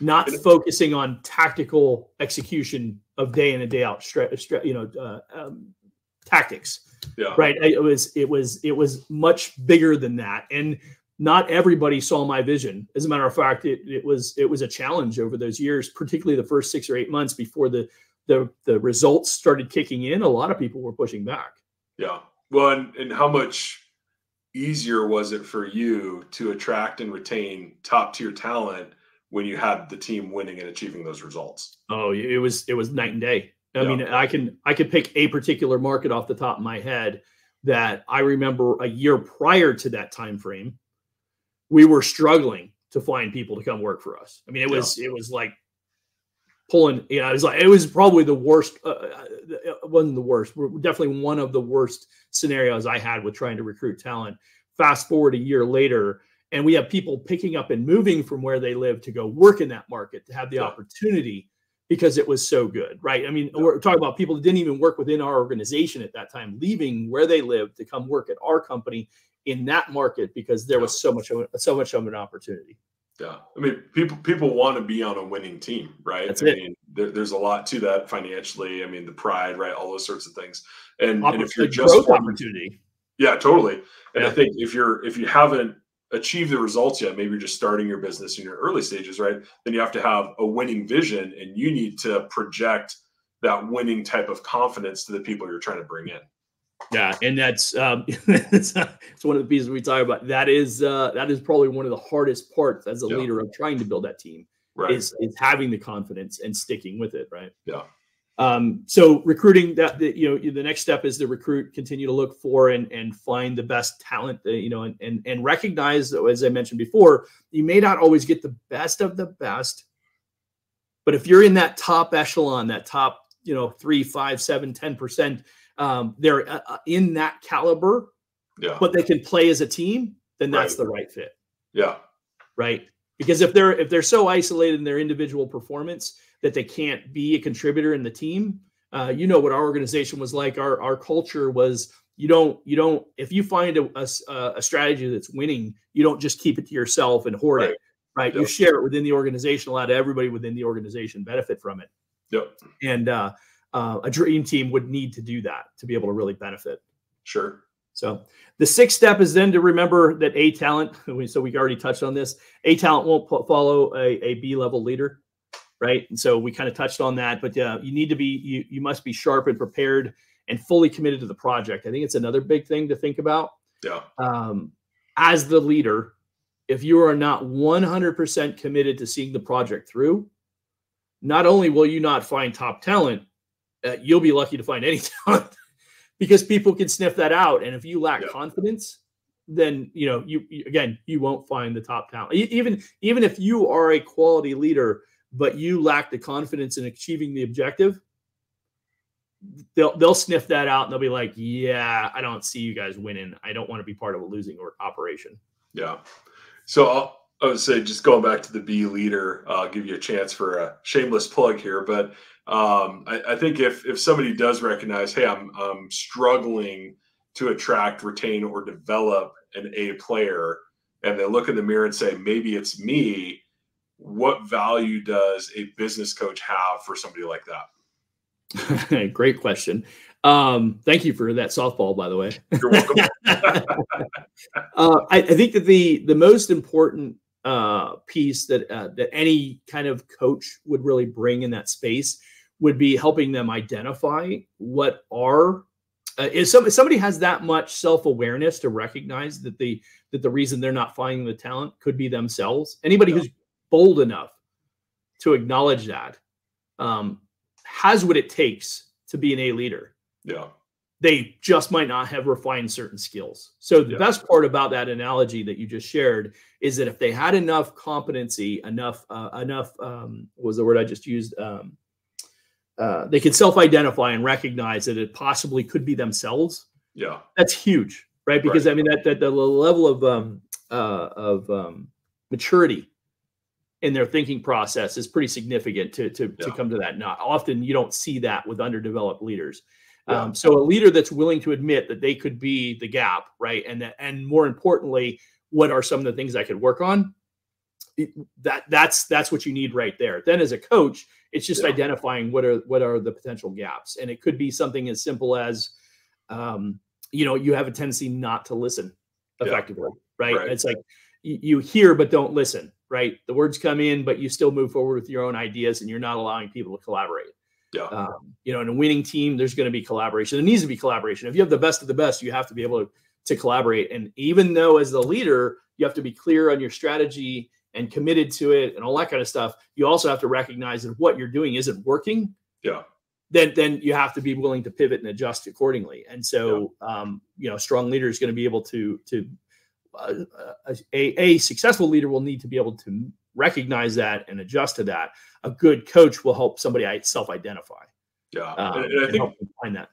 not focusing on tactical execution of day in and day out, you know, uh, um, tactics. Yeah. Right. It was it was it was much bigger than that, and not everybody saw my vision. As a matter of fact, it, it was it was a challenge over those years, particularly the first six or eight months before the the the results started kicking in. A lot of people were pushing back. Yeah. Well, and, and how much easier was it for you to attract and retain top tier talent when you had the team winning and achieving those results? Oh, it was it was night and day. I yeah. mean, I can I could pick a particular market off the top of my head that I remember a year prior to that time frame, we were struggling to find people to come work for us. I mean, it was yeah. it was like pulling. You know, it was like it was probably the worst. Uh, uh it wasn't the worst. Definitely one of the worst scenarios I had with trying to recruit talent. Fast forward a year later, and we have people picking up and moving from where they live to go work in that market to have the yeah. opportunity because it was so good, right? I mean, yeah. we're talking about people that didn't even work within our organization at that time, leaving where they lived to come work at our company in that market because there was so much of, so much of an opportunity. Yeah, I mean, people people want to be on a winning team, right? That's I it. mean, there, there's a lot to that financially. I mean, the pride, right? All those sorts of things. And, and if you're just growth opportunity, yeah, totally. And yeah. I think if you're if you haven't achieved the results yet, maybe you're just starting your business in your early stages, right? Then you have to have a winning vision, and you need to project that winning type of confidence to the people you're trying to bring in. Yeah, and that's um, (laughs) it's, it's one of the pieces we talk about. That is uh, that is probably one of the hardest parts as a yeah. leader of trying to build that team. Right. Is is having the confidence and sticking with it. Right. Yeah. Um, so recruiting that the, you know the next step is to recruit, continue to look for and and find the best talent. Uh, you know, and and and recognize as I mentioned before, you may not always get the best of the best, but if you're in that top echelon, that top you know three, five, seven, ten percent um, they're uh, uh, in that caliber, yeah. but they can play as a team, then that's right. the right fit. Yeah. Right. Because if they're if they're so isolated in their individual performance that they can't be a contributor in the team, uh, you know what our organization was like. Our our culture was you don't you don't if you find a, a, a strategy that's winning, you don't just keep it to yourself and hoard right. it. Right. Yep. You share it within the organization, allow everybody within the organization benefit from it. Yep. And uh, uh, a dream team would need to do that to be able to really benefit. Sure. So the sixth step is then to remember that a talent. (laughs) So we already touched on this. A talent won't follow a, a B level leader, right? And so we kind of touched on that. But uh, you need to be you you must be sharp and prepared and fully committed to the project. I think it's another big thing to think about. Yeah. Um, as the leader, if you are not 100% committed to seeing the project through, not only will you not find top talent, uh, you'll be lucky to find any (laughs) talent because people can sniff that out. And if you lack confidence, then you know you, you, again you won't find the top talent. Even even if you are a quality leader, but you lack the confidence in achieving the objective, they'll they'll sniff that out and they'll be like, "Yeah, I don't see you guys winning. I don't want to be part of a losing or operation." Yeah. So I'll, I would say just going back to the B leader, I'll give you a chance for a shameless plug here, but um, I, I, think if if somebody does recognize, hey, I'm I'm struggling to attract, retain, or develop an A player, and they look in the mirror and say, maybe it's me. What value does a business coach have for somebody like that? (laughs) Great question. Um, thank you for that softball, by the way. You're welcome. (laughs) uh, I, I, think that the the most important uh, piece that uh, that any kind of coach would really bring in that space would be helping them identify what are uh, if, some, somebody has that much self-awareness to recognize that the that the reason they're not finding the talent could be themselves. Anybody yeah. who's bold enough to acknowledge that um, has what it takes to be an a leader. Yeah. They just might not have refined certain skills. So the yeah. best part about that analogy that you just shared is that if they had enough competency enough uh, enough um, was the word i just used? Um, uh, they can self-identify and recognize that it possibly could be themselves. Yeah, that's huge, right? Because right. I mean that that the level of um, uh, of um, maturity in their thinking process is pretty significant to to, yeah. to come to that. Not often you don't see that with underdeveloped leaders. Yeah. Um, so a leader that's willing to admit that they could be the gap, right? And that, and more importantly, what are some of the things I could work on? That that's that's what you need right there. Then as a coach, it's just yeah. identifying what are what are the potential gaps, and it could be something as simple as, um, you know, you have a tendency not to listen effectively, yeah. right? right? It's like you hear but don't listen, right? The words come in, but you still move forward with your own ideas, and you're not allowing people to collaborate. Yeah. Um, you know, in a winning team, there's going to be collaboration. There needs to be collaboration. If you have the best of the best, you have to be able to, to collaborate. And even though as the leader, you have to be clear on your strategy and committed to it and all that kind of stuff, you also have to recognize that what you're doing isn't working. Yeah. Then, then you have to be willing to pivot and adjust accordingly. And so, yeah. um, you know, strong leader is going to be able to to uh, a, a successful leader will need to be able to recognize that and adjust to that. A good coach will help somebody self-identify. Yeah, um, and, and I think find that.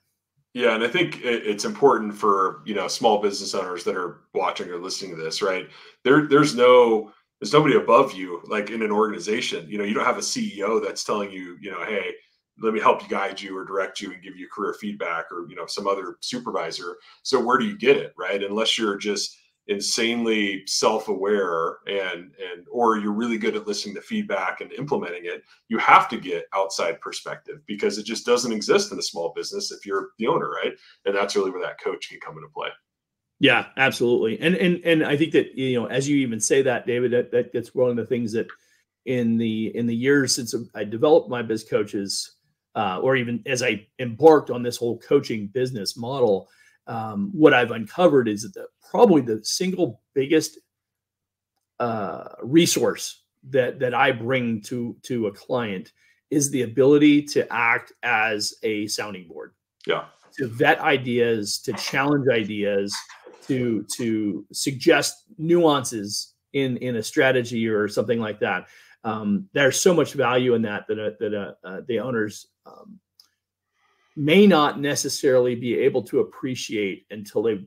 Yeah, and I think it's important for you know small business owners that are watching or listening to this. Right there, there's no there's nobody above you like in an organization. You know you don't have a ceo that's telling you you know hey let me help you guide you or direct you and give you career feedback or you know some other supervisor. So where do you get it right? Unless you're just insanely self-aware and and or you're really good at listening to feedback and implementing it you have to get outside perspective because it just doesn't exist in a small business if you're the owner right? And that's really where that coach can come into play yeah, absolutely. And and and I think that you know, as you even say that, David, that, that that's one of the things that in the in the years since I developed my biz coaches, uh, or even as I embarked on this whole coaching business model, um, what I've uncovered is that the, probably the single biggest uh, resource that that I bring to to a client is the ability to act as a sounding board. Yeah. To vet ideas, to challenge ideas, to to suggest nuances in in a strategy or something like that. Um, there's so much value in that that uh, that uh, uh, the owners um, may not necessarily be able to appreciate until they've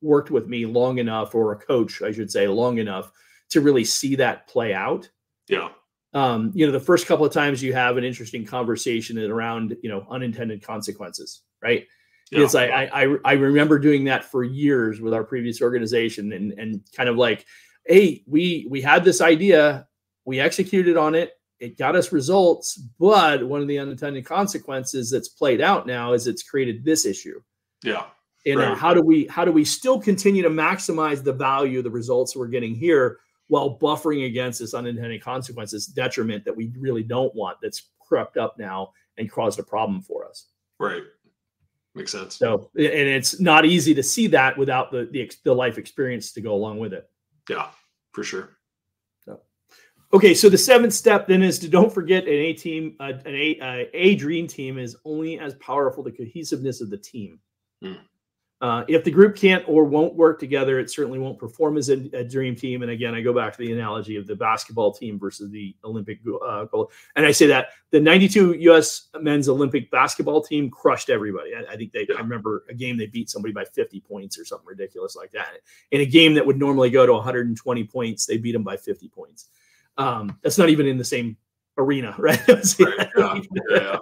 worked with me long enough, or a coach, I should say, long enough to really see that play out. Yeah. Um, you know, the first couple of times you have an interesting conversation around, you know, unintended consequences, right? Because I, I I remember doing that for years with our previous organization and and kind of like, hey, we we had this idea, we executed on it, it got us results, but one of the unintended consequences that's played out now is it's created this issue. Yeah. And uh, right. how do we how do we still continue to maximize the value, the results we're getting here while buffering against this unintended consequences detriment that we really don't want that's crept up now and caused a problem for us. Right. Makes sense. So, and it's not easy to see that without the, the, the life experience to go along with it. Yeah, for sure. So, okay, so the seventh step then is to don't forget an A team, uh, an A, uh, a dream team is only as powerful the cohesiveness of the team. Hmm. Uh, if the group can't or won't work together, it certainly won't perform as a, a, dream team. And again, I go back to the analogy of the basketball team versus the Olympic uh, gold. And I say that the 92 U.S. men's Olympic basketball team crushed everybody. I, I think they, I remember a game they beat somebody by 50 points or something ridiculous like that. In a game that would normally go to 120 points, they beat them by 50 points. Um, that's not even in the same arena, (laughs) right? right. (laughs) Yeah. yeah.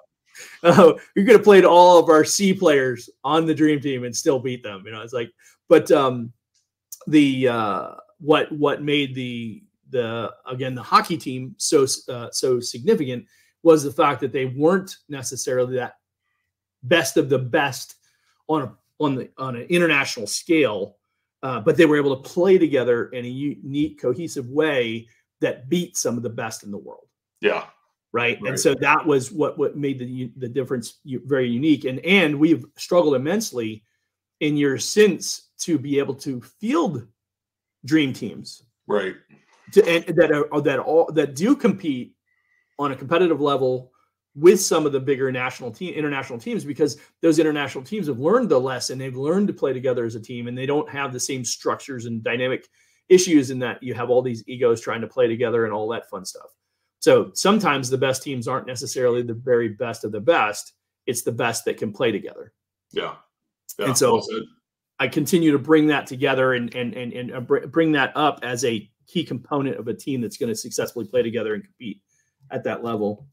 Uh, (laughs) we could have played all of our C players on the dream team and still beat them. You know, it's like, but um, the uh, what what made the the again the hockey team so uh, so significant was the fact that they weren't necessarily that best of the best on a on the on an international scale, uh, but they were able to play together in a unique, cohesive way that beat some of the best in the world. Yeah, right? right? And so that was what what made the the difference very unique. And and we've struggled immensely in years since to be able to field dream teams, right? To, and that are uh, that all that do compete on a competitive level with some of the bigger national team international teams because those international teams have learned the lesson they've learned to play together as a team and they don't have the same structures and dynamic issues in that you have all these egos trying to play together and all that fun stuff so sometimes the best teams aren't necessarily the very best of the best. It's the best that can play together. Yeah. yeah and so well I continue to bring that together and, and, and, and uh, bring that up as a key component of a team that's going to successfully play together and compete at that level.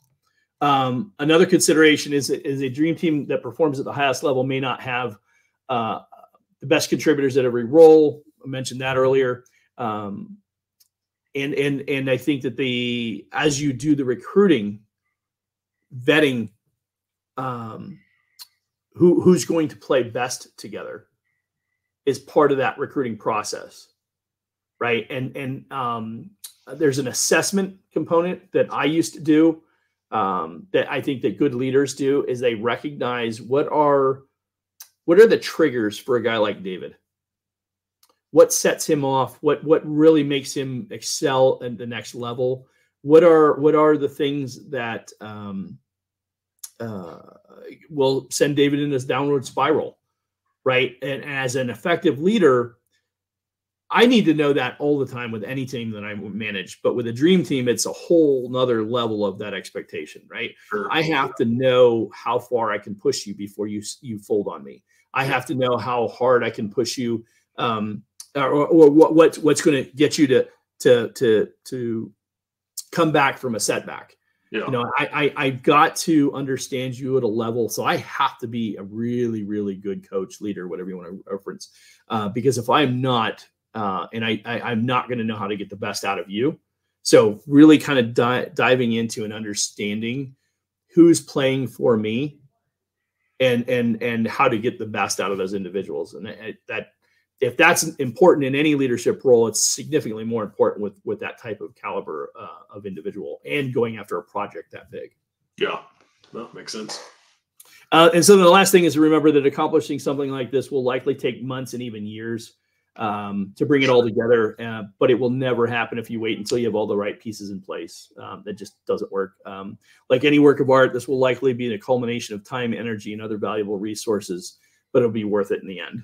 Um, another consideration is is a dream team that performs at the highest level may not have uh, the best contributors at every role. I mentioned that earlier. Um, and and and I think that the as you do the recruiting, vetting, um, who who's going to play best together, is part of that recruiting process, right? And and um, there's an assessment component that I used to do um, that I think that good leaders do is they recognize what are what are the triggers for a guy like David what sets him off what what really makes him excel at the next level. What are what are the things that um, uh, will send david in this downward spiral right? And as an effective leader i need to know that all the time with any team that i manage but with a dream team it's a whole nother level of that expectation right? Sure. i have to know how far i can push you before you you fold on me. I have to know how hard i can push you um, or, or what, what what's going to get you to to to to come back from a setback. Yeah. You know, I, I I got to understand you at a level, so I have to be a really really good coach, leader, whatever you want to reference. Uh, because if I'm not, uh, and I, I am not going to know how to get the best out of you. So really, kind of di- diving into and understanding who's playing for me, and and and how to get the best out of those individuals, and that if that's important in any leadership role, it's significantly more important with with that type of caliber uh, of individual and going after a project that big. Yeah, that makes sense. Uh, and so the last thing is to remember that accomplishing something like this will likely take months and even years um, to bring it all together. Uh, but it will never happen if you wait until you have all the right pieces in place. Um, that just doesn't work. Um, like any work of art, this will likely be the culmination of time, energy, and other valuable resources, but it'll be worth it in the end.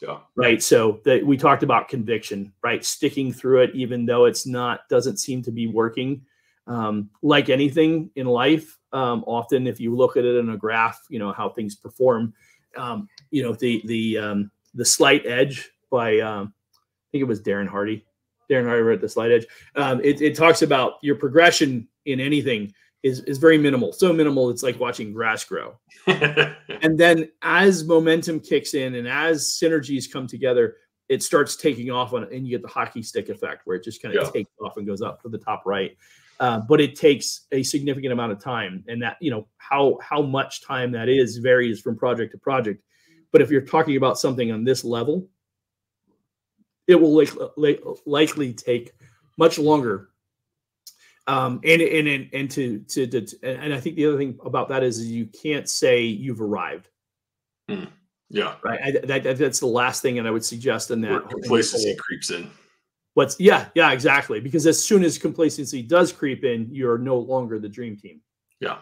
Yeah. Right. So that we talked about conviction, right? Sticking through it, even though it's not, doesn't seem to be working. Um, like anything in life, um, often if you look at it in a graph, you know how things perform. Um, you know the the um, the slight edge by um, I think it was Darren Hardy. Darren Hardy wrote the slight edge. Um, it, it talks about your progression in anything is is very minimal. So minimal, it's like watching grass grow. (laughs) and then as momentum kicks in and as synergies come together, it starts taking off on, and you get the hockey stick effect where it just kind of yeah. takes off and goes up to the top right. Uh, but it takes a significant amount of time, and that you know how how much time that is varies from project to project. But if you're talking about something on this level, it will like, likely take much longer um, and and and, and to, to, to and I think the other thing about that is, you can't say you've arrived. Mm. Yeah, right. I, that, that's the last thing, and I would suggest in that complacency creeps in. What's yeah, yeah, exactly. Because as soon as complacency does creep in, you're no longer the dream team. Yeah,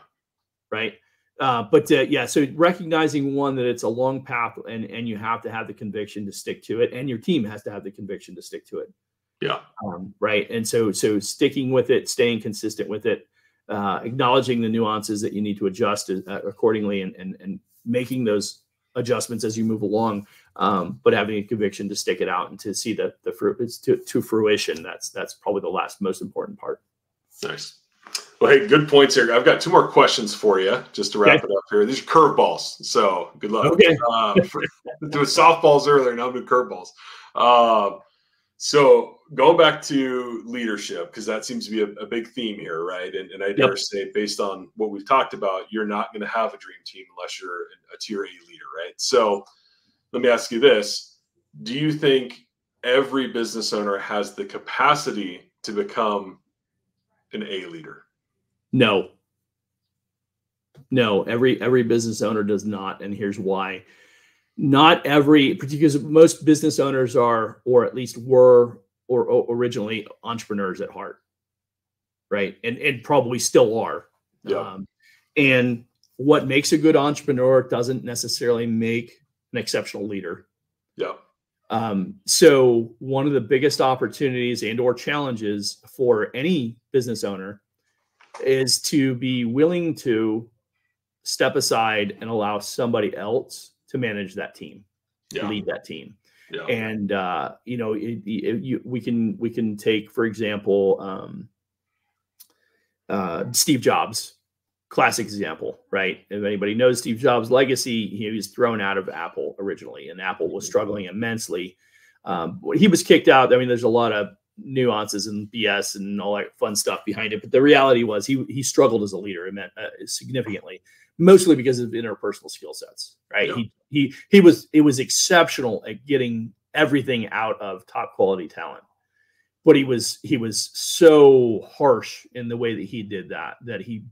right. Uh, but uh, yeah, so recognizing one that it's a long path, and and you have to have the conviction to stick to it, and your team has to have the conviction to stick to it. Yeah. Um, right. And so, so sticking with it, staying consistent with it, uh, acknowledging the nuances that you need to adjust uh, accordingly, and, and and making those adjustments as you move along. Um, but having a conviction to stick it out and to see the the fruit to, to fruition. That's that's probably the last most important part. Nice. Well, hey, good points here. I've got two more questions for you just to wrap okay. it up here. These are curveballs, so good luck. Okay. uh, for, (laughs) doing softballs earlier, now I'm doing curveballs. Uh, so going back to leadership, because that seems to be a, a, big theme here, right? And, and I dare yep. say, based on what we've talked about, you're not going to have a dream team unless you're a tier A leader, right? So let me ask you this Do you think every business owner has the capacity to become an A leader? No. No, every every business owner does not, and here's why not every because most business owners are or at least were or, or originally entrepreneurs at heart right? And and probably still are. Yeah. Um, and what makes a good entrepreneur doesn't necessarily make an exceptional leader. Yeah. Um, so one of the biggest opportunities and or challenges for any business owner is to be willing to step aside and allow somebody else to manage that team, yeah. to lead that team. Yeah. And uh, you know, it, it, you, we can we can take for example um, uh, Steve Jobs classic example, right? If anybody knows Steve Jobs' legacy, he was thrown out of Apple originally, and Apple was struggling immensely. Um, he was kicked out. I mean, there's a lot of nuances and BS and all that fun stuff behind it, but the reality was he he struggled as a leader uh, significantly, mostly because of interpersonal skill sets, right? Yeah. He he he was it was exceptional at getting everything out of top quality talent but he was he was so harsh in the way that he did that that he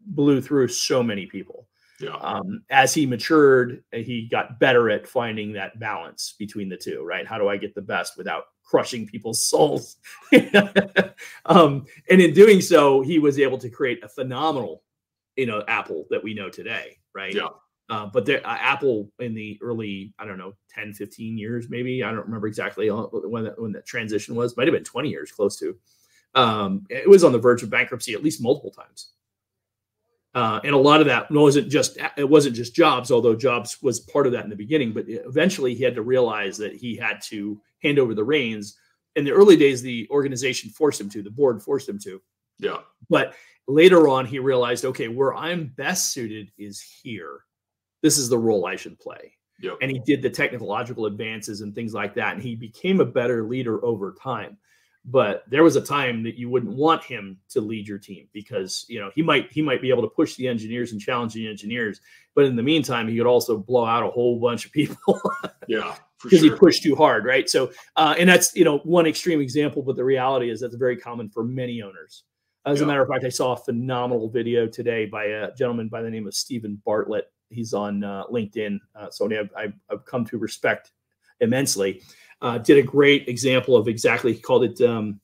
blew through so many people. Yeah. Um, as he matured, he got better at finding that balance between the two. Right? How do I get the best without crushing people's (laughs) souls? (laughs) um, and in doing so, he was able to create a phenomenal, you know, Apple that we know today. Right? Yeah. Uh, but there, uh, Apple in the early, I don't know, 10, 15 years, maybe, I don't remember exactly when that, when that transition was, might have been 20 years close to. Um, it was on the verge of bankruptcy at least multiple times. Uh, and a lot of that wasn't just it wasn't just Jobs, although Jobs was part of that in the beginning. But eventually, he had to realize that he had to hand over the reins. In the early days, the organization forced him to, the board forced him to. Yeah. But later on, he realized, okay, where I'm best suited is here this is the role I should play. Yep. And he did the technological advances and things like that. And he became a better leader over time. But there was a time that you wouldn't want him to lead your team because you know he might he might be able to push the engineers and challenge the engineers, but in the meantime he could also blow out a whole bunch of people. (laughs) yeah, because sure. he pushed too hard, right? So, uh, and that's you know one extreme example, but the reality is that's very common for many owners. As yeah. a matter of fact, I saw a phenomenal video today by a gentleman by the name of Steven Bartlett he's on uh, LinkedIn. Uh, so I've, I've, come to respect immensely. Uh, did a great example of exactly he called it um,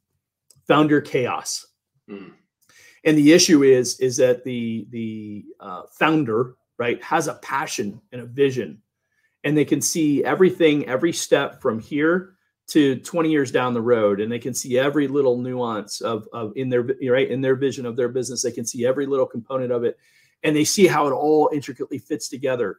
founder chaos. Mm. And the issue is is that the the uh, founder right has a passion and a vision, and they can see everything every step from here to 20 years down the road and they can see every little nuance of, of in their right in their vision of their business they can see every little component of it and they see how it all intricately fits together.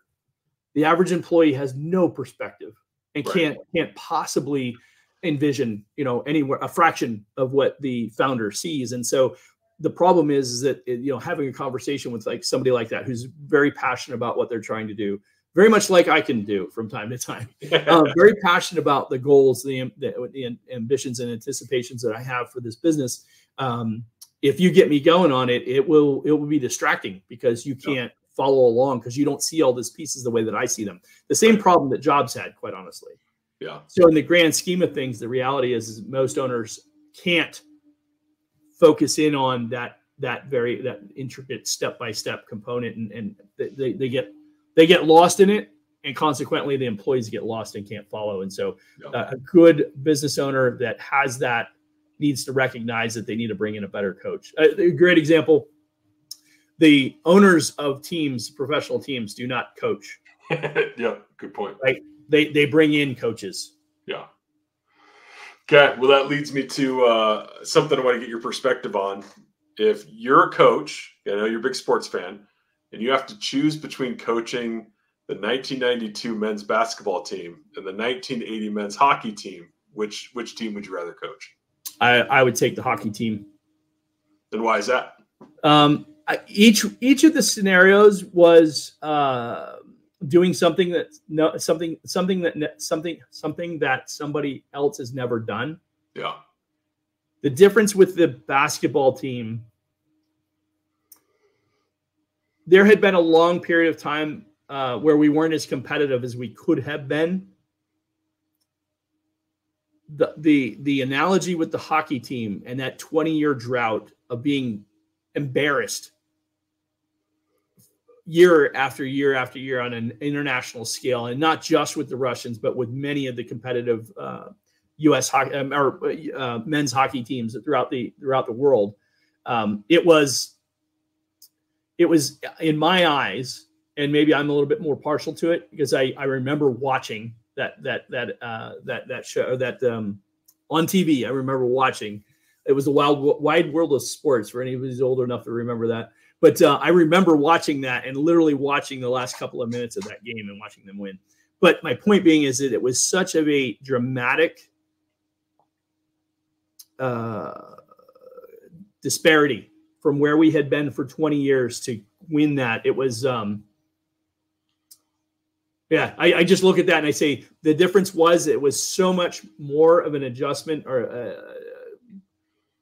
The average employee has no perspective and right. can't can't possibly envision, you know, anywhere a fraction of what the founder sees. And so the problem is, is that you know having a conversation with like somebody like that who's very passionate about what they're trying to do, very much like I can do from time to time, (laughs) uh, very passionate about the goals, the, the, the ambitions and anticipations that I have for this business. Um, if you get me going on it, it will it will be distracting because you can't follow along because you don't see all these pieces the way that I see them. The same problem that Jobs had, quite honestly. Yeah. So in the grand scheme of things, the reality is, is most owners can't focus in on that that very that intricate step by step component, and and they, they get they get lost in it, and consequently the employees get lost and can't follow. And so, yeah. uh, a good business owner that has that needs to recognize that they need to bring in a better coach. Uh, a great example the owners of teams, professional teams, do not coach. (laughs) yeah, good point. Right? They they bring in coaches. Yeah. Okay. Well, that leads me to uh, something I want to get your perspective on. If you're a coach, I know you're a big sports fan, and you have to choose between coaching the 1992 men's basketball team and the 1980 men's hockey team, which which team would you rather coach? I, I would take the hockey team. Then why is that? Um, each each of the scenarios was uh, doing something that no something something that something something that somebody else has never done. Yeah. The difference with the basketball team, there had been a long period of time uh, where we weren't as competitive as we could have been. The the the analogy with the hockey team and that 20 year drought of being embarrassed year after year after year on an international scale and not just with the Russians but with many of the competitive uh, US hockey um, or uh, men's hockey teams throughout the throughout the world um, it was it was in my eyes and maybe I'm a little bit more partial to it because I I remember watching that that that uh, that that show that um, on TV. I remember watching. It was the wild wide world of sports for anybody who's old enough to remember that. But uh, I remember watching that and literally watching the last couple of minutes of that game and watching them win. But my point being is that it was such of a dramatic uh, disparity from where we had been for 20 years to win that. It was, um, yeah, I, I just look at that and I say the difference was it was so much more of an adjustment or uh,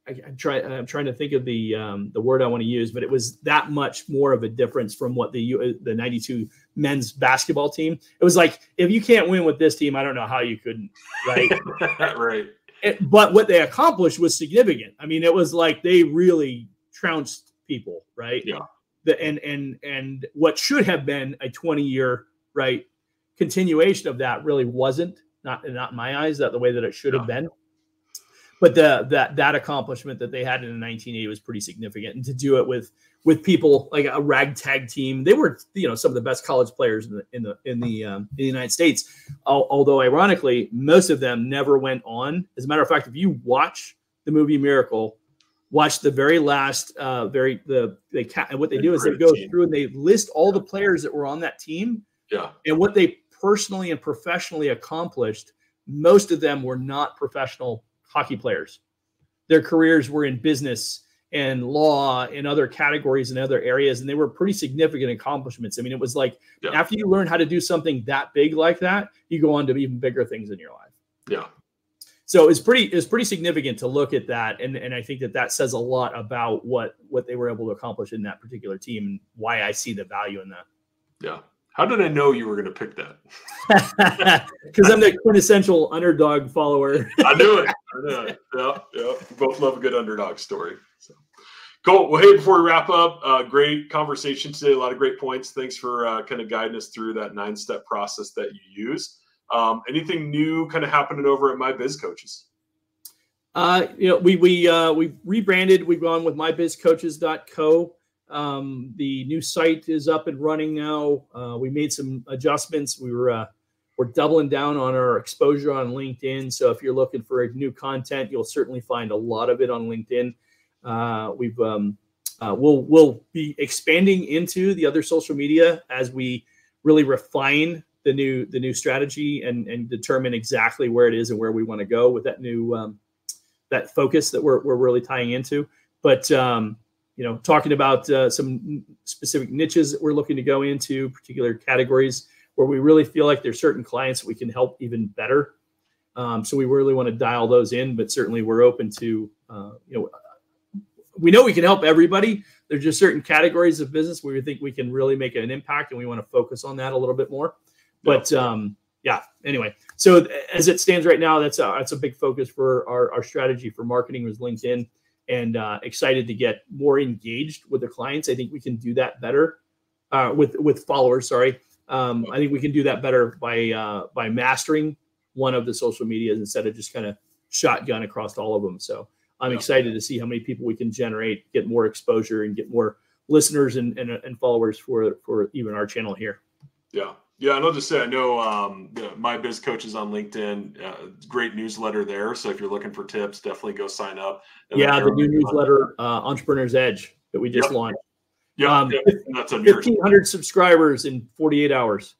I, am trying. I'm trying to think of the um, the word I want to use, but it was that much more of a difference from what the uh, the '92 men's basketball team. It was like if you can't win with this team, I don't know how you couldn't. Right. (laughs) right. It, but what they accomplished was significant. I mean, it was like they really trounced people. Right. Yeah. The, and and and what should have been a 20 year right continuation of that really wasn't not not in my eyes that the way that it should have been but the that that accomplishment that they had in 1980 was pretty significant and to do it with with people like a ragtag team they were you know some of the best college players in the in the in the, um, in the united states although ironically most of them never went on as a matter of fact if you watch the movie miracle watch the very last uh very the they what they do is they go through and they list all the players that were on that team yeah and what they personally and professionally accomplished most of them were not professional hockey players. Their careers were in business and law and other categories and other areas, and they were pretty significant accomplishments. I mean, it was like yeah. after you learn how to do something that big like that, you go on to even bigger things in your life. Yeah. So it's pretty it's pretty significant to look at that, and and I think that that says a lot about what what they were able to accomplish in that particular team and why I see the value in that. Yeah. How did I know you were going to pick that? (laughs) Because I'm the quintessential underdog follower. (laughs) I knew it. I knew it. Yeah, yeah. We both love a good underdog story. So. Cool. Well, hey, before we wrap up, uh, great conversation today. A lot of great points. Thanks for uh, kind of guiding us through that nine step process that you use. Um, anything new kind of happening over at My Biz Coaches? Uh, you know, we we uh, we rebranded. We've gone with mybizcoaches.co. Um, the new site is up and running now. Uh, we made some adjustments. We were uh, we're doubling down on our exposure on LinkedIn. So if you're looking for new content, you'll certainly find a lot of it on LinkedIn. Uh, we've um, uh, we'll we'll be expanding into the other social media as we really refine the new the new strategy and and determine exactly where it is and where we want to go with that new um, that focus that we're we're really tying into. But um, you know, talking about uh, some specific niches that we're looking to go into, particular categories where we really feel like there's certain clients we can help even better. Um, so we really want to dial those in, but certainly we're open to, uh, you know, we know we can help everybody. There's just certain categories of business where we think we can really make an impact, and we want to focus on that a little bit more. But um, yeah, anyway, so as it stands right now, that's a, that's a big focus for our, our strategy for marketing was LinkedIn and uh, excited to get more engaged with the clients. I think we can do that better uh, with with followers. Sorry, um, I think we can do that better by uh, by mastering one of the social medias instead of just kind of shotgun across all of them. So I'm excited to see how many people we can generate, get more exposure, and get more listeners and, and, and followers for for even our channel here. Yeah, yeah, and I'll just say I know um, my biz coaches on LinkedIn. Uh, great newsletter there. So if you're looking for tips, definitely go sign up. And yeah, the new newsletter, uh, Entrepreneur's Edge, that we just yep. launched. Yeah, um, yep. that's fifteen hundred subscribers in forty eight hours.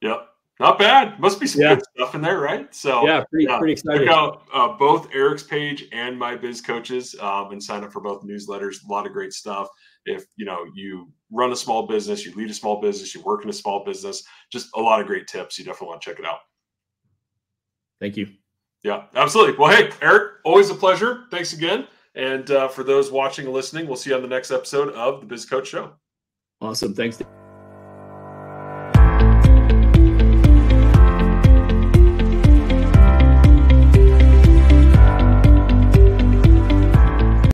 Yep, not bad. Must be some yeah. good stuff in there, right? So yeah, pretty yeah, pretty exciting. Check out uh, both Eric's page and my biz coaches, um, and sign up for both newsletters. A lot of great stuff if you know you run a small business you lead a small business you work in a small business just a lot of great tips. You definitely want to check it out. Thank you. Yeah absolutely. Well hey eric always a pleasure. Thanks again. And uh, for those watching and listening we'll see you on the next episode of the biz coach show. Awesome. Thanks